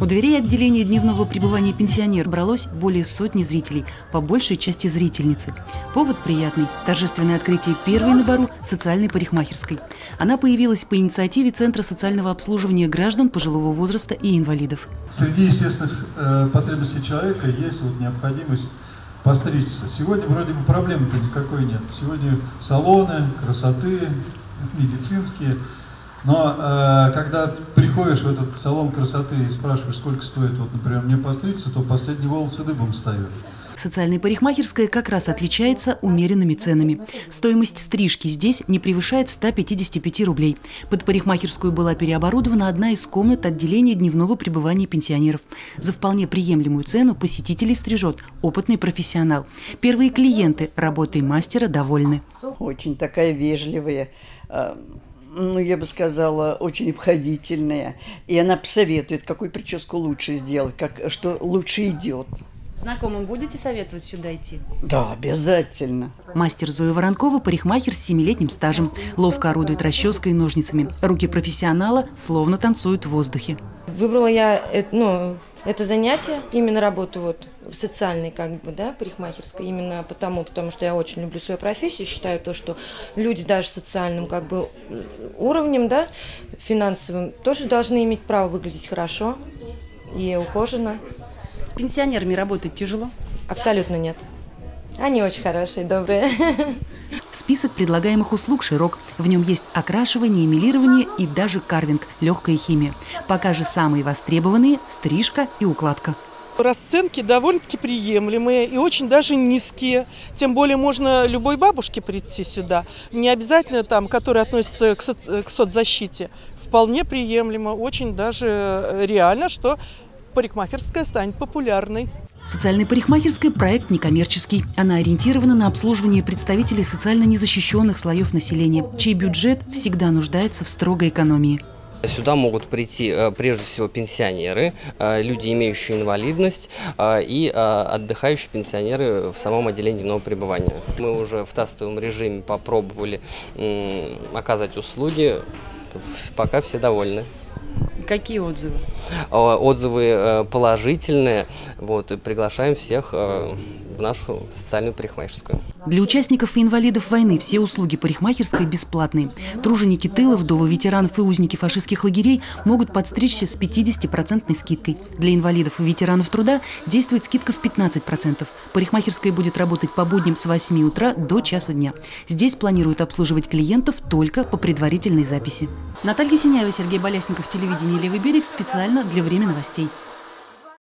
У дверей отделения дневного пребывания пенсионер бралось более сотни зрителей, по большей части зрительницы. Повод приятный – торжественное открытие первой на Бару социальной парикмахерской. Она появилась по инициативе Центра социального обслуживания граждан пожилого возраста и инвалидов. Среди естественных э, потребностей человека есть вот необходимость постричься. Сегодня вроде бы проблемы-то никакой нет. Сегодня салоны, красоты, медицинские – но э, когда приходишь в этот салон красоты и спрашиваешь, сколько стоит, вот, например, мне постричься, то последние волосы дыбом ставят. Социальная парикмахерская как раз отличается умеренными ценами. Стоимость стрижки здесь не превышает 155 рублей. Под парикмахерскую была переоборудована одна из комнат отделения дневного пребывания пенсионеров. За вполне приемлемую цену посетителей стрижет опытный профессионал. Первые клиенты работой мастера довольны. Очень такая вежливая э, ну, я бы сказала, очень обходительная. И она посоветует, какую прическу лучше сделать, как, что лучше идет. Знакомым будете советовать сюда идти? Да, обязательно. Мастер Зоя Воронкова – парикмахер с семилетним стажем. Ловко орудует расческой и ножницами. Руки профессионала словно танцуют в воздухе. Выбрала я ну, это занятие, именно работу вот в социальной, как бы, да, парикмахерской, именно потому, потому что я очень люблю свою профессию, считаю то, что люди даже социальным, как бы, уровнем, да, финансовым, тоже должны иметь право выглядеть хорошо и ухоженно. С пенсионерами работать тяжело? Абсолютно нет. Они очень хорошие, добрые. Список предлагаемых услуг широк. В нем есть окрашивание, эмилирование и даже карвинг, легкая химия. Пока же самые востребованные – стрижка и укладка. Расценки довольно-таки приемлемые и очень даже низкие. Тем более можно любой бабушке прийти сюда. Не обязательно там, которые относятся к, со к соцзащите. Вполне приемлемо, очень даже реально, что парикмахерская станет популярной. Социальная парикмахерская – проект некоммерческий. Она ориентирована на обслуживание представителей социально незащищенных слоев населения, чей бюджет всегда нуждается в строгой экономии. Сюда могут прийти э, прежде всего пенсионеры, э, люди, имеющие инвалидность э, и отдыхающие пенсионеры в самом отделении дневного пребывания. Мы уже в тестовом режиме попробовали оказать услуги, пока все довольны. Какие отзывы? Отзывы положительные. Вот, приглашаем всех в нашу социальную парикмахерскую. Для участников и инвалидов войны все услуги парикмахерской бесплатные. Труженики тыла, вдовы ветеранов и узники фашистских лагерей могут подстричься с 50% скидкой. Для инвалидов и ветеранов труда действует скидка в 15%. Парикмахерская будет работать по будням с 8 утра до часу дня. Здесь планируют обслуживать клиентов только по предварительной записи. Наталья Синяева, Сергей Болясников, телевидение «Левый берег» специально для «Время новостей».